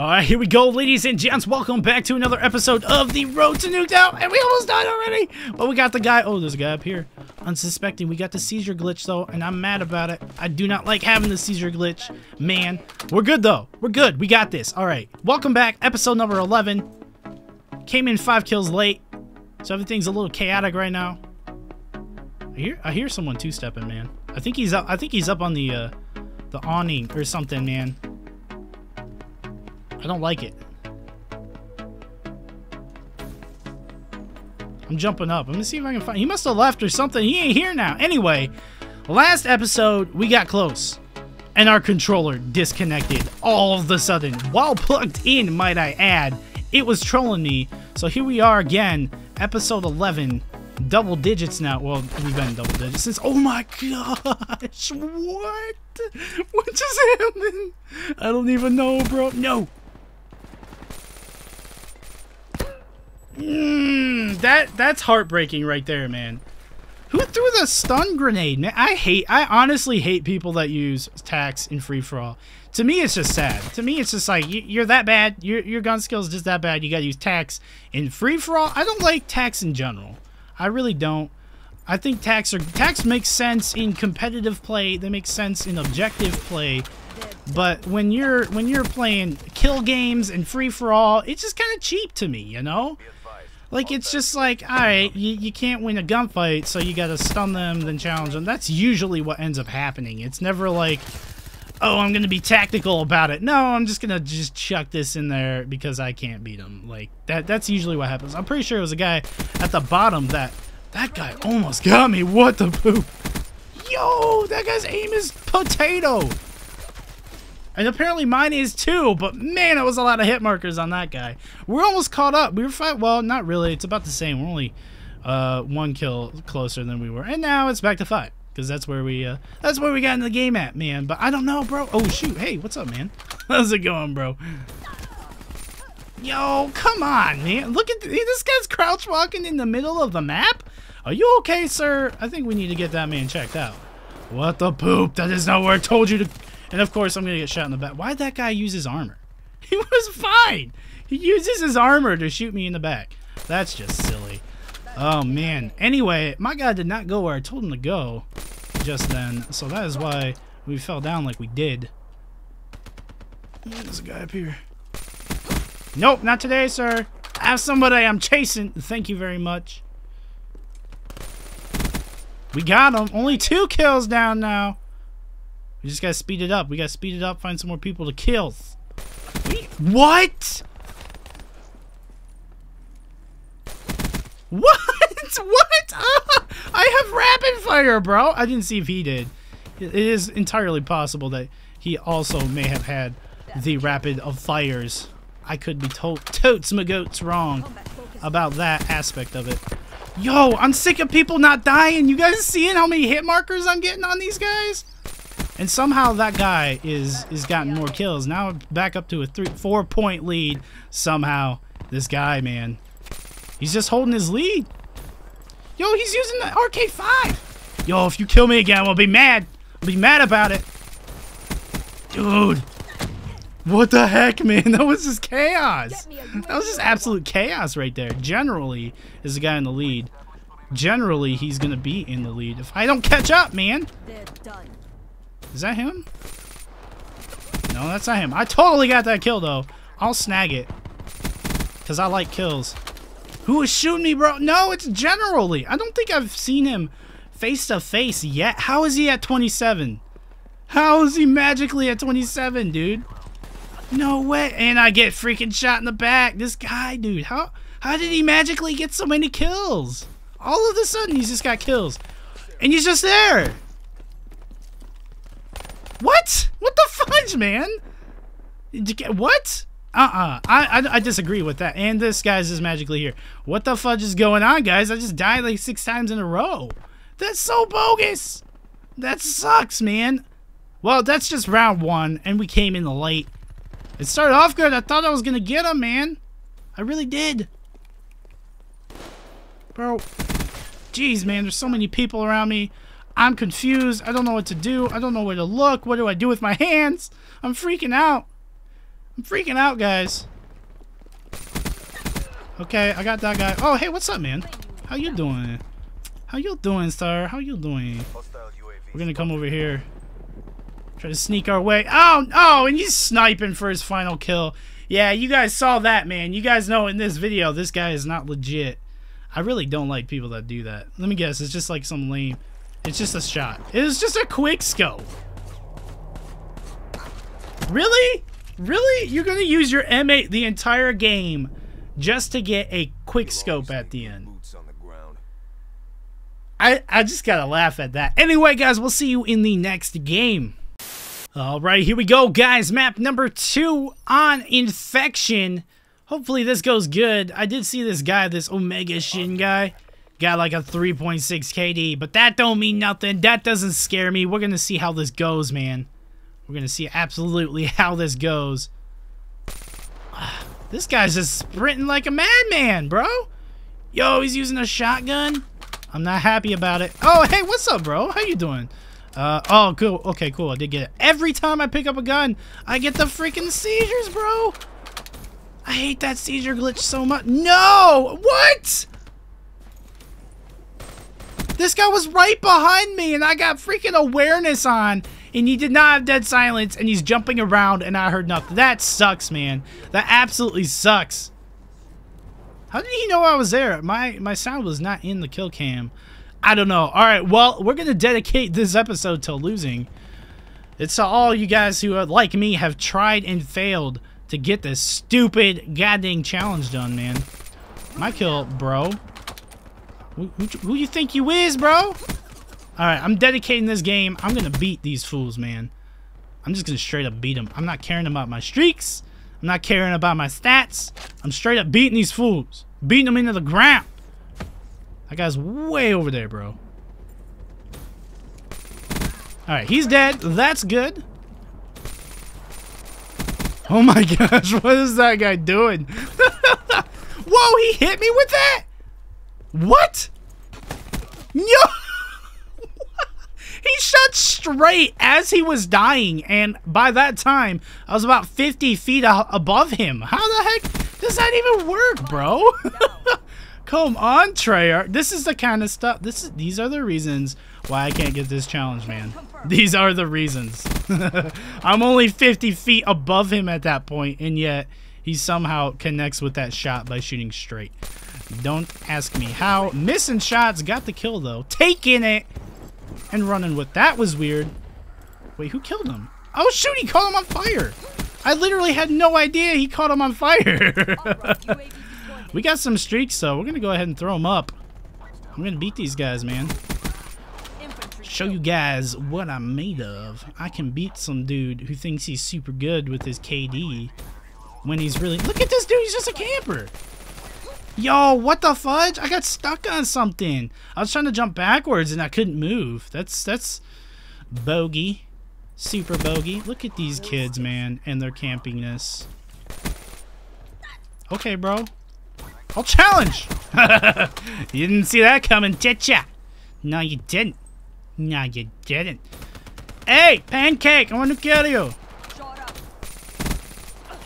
Alright, here we go, ladies and gents. Welcome back to another episode of the Road to Nuked Out. And we almost died already. But we got the guy. Oh, there's a guy up here. Unsuspecting. We got the seizure glitch, though, and I'm mad about it. I do not like having the seizure glitch. Man, we're good, though. We're good. We got this. Alright, welcome back. Episode number 11. Came in five kills late. So everything's a little chaotic right now. I hear, I hear someone two-stepping, man. I think he's up. I think he's up on the, uh, the awning or something, man. I don't like it. I'm jumping up. I'm gonna see if I can find. He must have left or something. He ain't here now. Anyway, last episode we got close, and our controller disconnected all of the sudden while plugged in. Might I add? It was trolling me. So here we are again, episode 11, double digits now. Well, we've been double digits since. Oh my gosh! What? What just happened? I don't even know, bro. No. Mm, that that's heartbreaking right there, man. Who threw the stun grenade? Man, I hate. I honestly hate people that use tax in free for all. To me, it's just sad. To me, it's just like you, are that bad. Your your gun skills is just that bad. You got to use tax in free for all. I don't like tax in general. I really don't. I think tax are tax makes sense in competitive play. They make sense in objective play. But when you're when you're playing kill games and free for all, it's just kind of cheap to me, you know. Like, it's just like, alright, you, you can't win a gunfight, so you gotta stun them, then challenge them. That's usually what ends up happening. It's never like, oh, I'm gonna be tactical about it. No, I'm just gonna just chuck this in there because I can't beat them. Like, that that's usually what happens. I'm pretty sure it was a guy at the bottom that, that guy almost got me. What the poop? Yo, that guy's aim is potato. And apparently mine is too, but man, it was a lot of hit markers on that guy. We're almost caught up. We were fight. Well, not really. It's about the same. We're only uh, one kill closer than we were, and now it's back to five because that's where we uh, that's where we got in the game at, man. But I don't know, bro. Oh shoot! Hey, what's up, man? How's it going, bro? Yo, come on, man. Look at this guy's crouch walking in the middle of the map. Are you okay, sir? I think we need to get that man checked out. What the poop? That is not where I told you to and of course, I'm going to get shot in the back. Why'd that guy use his armor? He was fine. He uses his armor to shoot me in the back. That's just silly. Oh, man. Anyway, my guy did not go where I told him to go just then. So that is why we fell down like we did. There's a guy up here. Nope, not today, sir. I have somebody I'm chasing. Thank you very much. We got him. Only two kills down now. We just gotta speed it up. We gotta speed it up, find some more people to kill. What? What? What? Uh, I have rapid fire, bro. I didn't see if he did. It is entirely possible that he also may have had the rapid of fires. I could be to totes my goats wrong about that aspect of it. Yo, I'm sick of people not dying. You guys seeing how many hit markers I'm getting on these guys? And somehow that guy is is gotten more kills. Now back up to a three four point lead. Somehow this guy, man, he's just holding his lead. Yo, he's using the RK5. Yo, if you kill me again, I'll be mad. I'll be mad about it. Dude. What the heck, man? That was just chaos. That was just absolute chaos right there. Generally, is the guy in the lead. Generally, he's going to be in the lead. If I don't catch up, man. They're done. Is that him? No, that's not him. I totally got that kill, though. I'll snag it. Because I like kills. Who is shooting me, bro? No, it's generally. I don't think I've seen him face to face yet. How is he at 27? How is he magically at 27, dude? No way. And I get freaking shot in the back. This guy, dude. How how did he magically get so many kills? All of a sudden, he's just got kills. And he's just there. What? What the fudge, man? What? Uh-uh. I, I, I disagree with that. And this guy's just magically here. What the fudge is going on, guys? I just died like six times in a row. That's so bogus. That sucks, man. Well, that's just round one, and we came in the late. It started off good. I thought I was going to get him, man. I really did. Bro. Jeez, man. There's so many people around me. I'm confused. I don't know what to do. I don't know where to look. What do I do with my hands? I'm freaking out. I'm freaking out, guys. Okay, I got that guy. Oh, hey, what's up, man? How you doing? How you doing, sir? How you doing? We're gonna come over here. Try to sneak our way. Oh, oh, and he's sniping for his final kill. Yeah, you guys saw that, man. You guys know in this video, this guy is not legit. I really don't like people that do that. Let me guess, it's just like some lame... It's just a shot. It's just a quick scope. Really? Really? You're gonna use your M8 the entire game just to get a quick scope at the end. I, I just gotta laugh at that. Anyway, guys, we'll see you in the next game. Alright, here we go, guys. Map number two on Infection. Hopefully this goes good. I did see this guy, this Omega Shin guy. Got like a 3.6 KD, but that don't mean nothing. That doesn't scare me. We're gonna see how this goes, man. We're gonna see absolutely how this goes. This guy's just sprinting like a madman, bro. Yo, he's using a shotgun. I'm not happy about it. Oh, hey, what's up, bro? How you doing? Uh, oh, cool. Okay, cool. I did get it. Every time I pick up a gun, I get the freaking seizures, bro. I hate that seizure glitch so much. No! What? This guy was right behind me, and I got freaking awareness on, and he did not have dead silence, and he's jumping around, and I heard nothing. That sucks, man. That absolutely sucks. How did he know I was there? My my sound was not in the kill cam. I don't know. All right, well, we're going to dedicate this episode to losing. It's to all you guys who, uh, like me, have tried and failed to get this stupid goddamn challenge done, man. My kill, bro. Who, who, who you think you is, bro? Alright, I'm dedicating this game. I'm going to beat these fools, man. I'm just going to straight up beat them. I'm not caring about my streaks. I'm not caring about my stats. I'm straight up beating these fools. Beating them into the ground. That guy's way over there, bro. Alright, he's dead. That's good. Oh my gosh, what is that guy doing? Whoa, he hit me with that? What? No! he shot straight as he was dying, and by that time, I was about 50 feet above him. How the heck does that even work, bro? Come on, Treyarch. This is the kind of stuff. This is. These are the reasons why I can't get this challenge, man. These are the reasons. I'm only 50 feet above him at that point, and yet he somehow connects with that shot by shooting straight. Don't ask me how. Missing shots, got the kill though. Taking it and running with. That was weird. Wait, who killed him? Oh shoot, he caught him on fire. I literally had no idea he caught him on fire. we got some streaks though. We're gonna go ahead and throw them up. I'm gonna beat these guys, man show you guys what I'm made of. I can beat some dude who thinks he's super good with his KD when he's really... Look at this dude, he's just a camper. Yo, what the fudge? I got stuck on something. I was trying to jump backwards and I couldn't move. That's, that's bogey. Super bogey. Look at these kids, man, and their campiness. Okay, bro. I'll challenge! you didn't see that coming, did ya? No, you didn't. No, you didn't. Hey, Pancake, I want to kill you.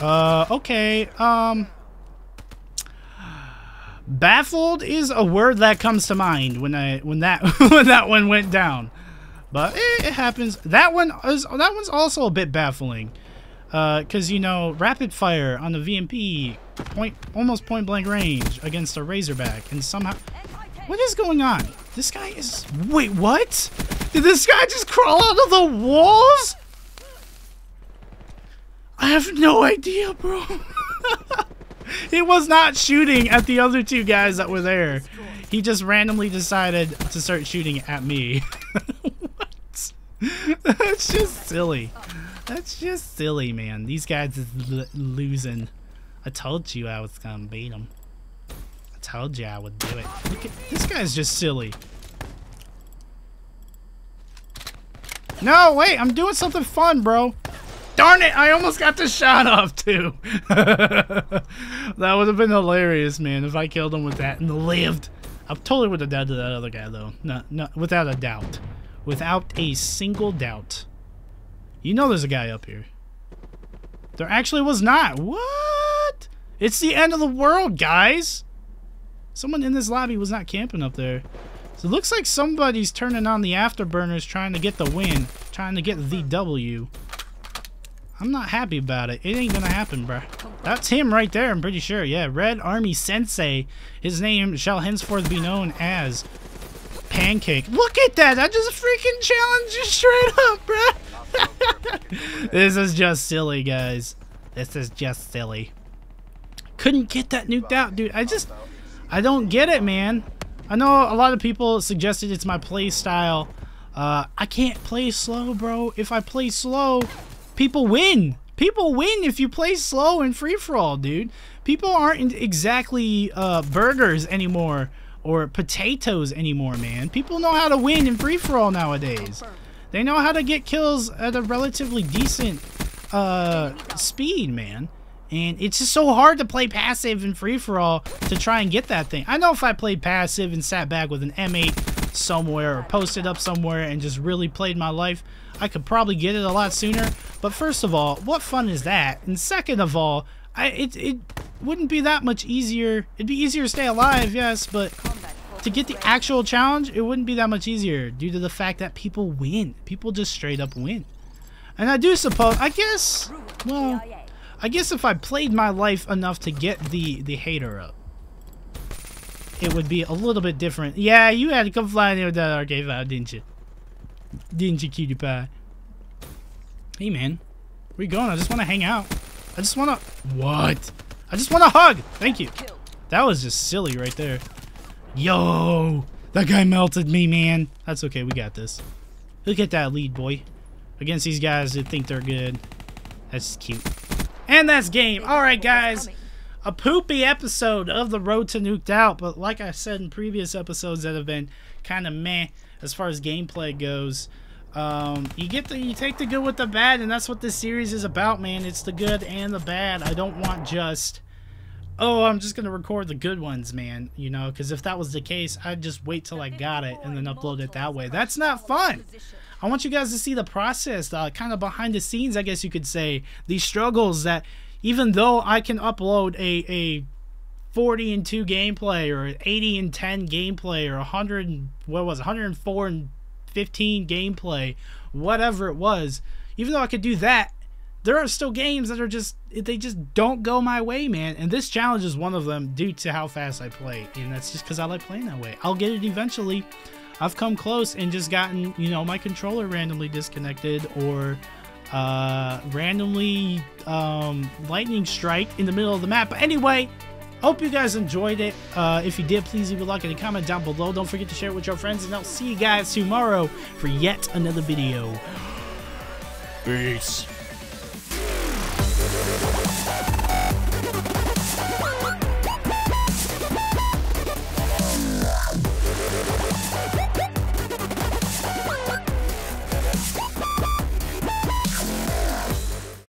Uh, okay, um... Baffled is a word that comes to mind when I when that when that one went down, but it, it happens. That one is that one's also a bit baffling, uh, because you know rapid fire on the VMP point almost point blank range against a Razorback, and somehow what is going on? This guy is... Wait, what? Did this guy just crawl out of the walls? I have no idea, bro. he was not shooting at the other two guys that were there. He just randomly decided to start shooting at me. what? That's just silly. That's just silly, man. These guys is losing. I told you I was gonna beat them I told you I would do it. At, this guy's just silly. No, wait, I'm doing something fun, bro. Darn it, I almost got the shot off, too. that would have been hilarious, man, if I killed him with that and lived. I totally would have died to that other guy, though. No, no, without a doubt. Without a single doubt. You know there's a guy up here. There actually was not. What? It's the end of the world, guys. Someone in this lobby was not camping up there. So it looks like somebody's turning on the afterburners trying to get the win. Trying to get the W. I'm not happy about it. It ain't gonna happen, bruh. That's him right there, I'm pretty sure. Yeah, Red Army Sensei. His name shall henceforth be known as Pancake. Look at that! I just freaking challenged you straight up, bruh. this is just silly, guys. This is just silly. Couldn't get that nuked out, dude. I just... I don't get it, man. I know a lot of people suggested it's my play style. Uh, I can't play slow, bro. If I play slow, people win. People win if you play slow and free-for-all, dude. People aren't exactly uh, burgers anymore or potatoes anymore, man. People know how to win in free-for-all nowadays. They know how to get kills at a relatively decent uh, speed, man. And it's just so hard to play passive and free-for-all to try and get that thing. I know if I played passive and sat back with an M8 somewhere or posted up somewhere and just really played my life, I could probably get it a lot sooner. But first of all, what fun is that? And second of all, I, it, it wouldn't be that much easier. It'd be easier to stay alive, yes, but to get the actual challenge, it wouldn't be that much easier due to the fact that people win. People just straight up win. And I do suppose, I guess, well, I guess if I played my life enough to get the, the HATR up, it would be a little bit different. Yeah, you had to come flying in with that arcade file, didn't you? Didn't you, cutie pie? Hey, man. Where you going? I just want to hang out. I just want to... What? I just want to hug. Thank you. That was just silly right there. Yo! That guy melted me, man. That's okay. We got this. Look at that lead, boy. Against these guys that think they're good. That's cute. And that's game. Alright, guys. A poopy episode of the Road to Nuked Out, but like I said in previous episodes that have been kind of meh as far as gameplay goes, um, you get the you take the good with the bad, and that's what this series is about, man. It's the good and the bad. I don't want just oh, I'm just gonna record the good ones, man. You know, because if that was the case, I'd just wait till I got it and then upload it that way. That's not fun. I want you guys to see the process, uh, kind of behind the scenes, I guess you could say. These struggles that, even though I can upload a, a 40 and 2 gameplay or 80 and 10 gameplay or 100, what was it, 104 and 15 gameplay, whatever it was, even though I could do that, there are still games that are just, they just don't go my way, man. And this challenge is one of them due to how fast I play. And that's just because I like playing that way. I'll get it eventually. I've come close and just gotten, you know, my controller randomly disconnected or uh, randomly um, lightning strike in the middle of the map. But anyway, hope you guys enjoyed it. Uh, if you did, please leave a like and a comment down below. Don't forget to share it with your friends, and I'll see you guys tomorrow for yet another video. Peace.